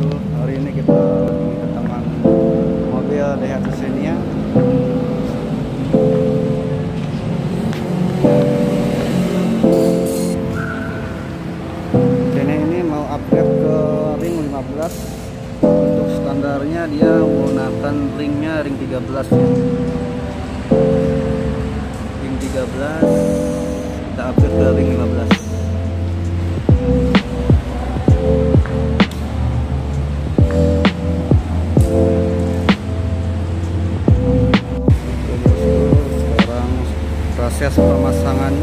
wabarakatuh Hari ini kita kedatangan mobil Daihatsu Xenia Xenia ini mau upgrade ke ring 15 Untuk standarnya dia menggunakan ringnya ring 13 ya. Ring 13 Kita upgrade ke ring 15 proses pemasangan.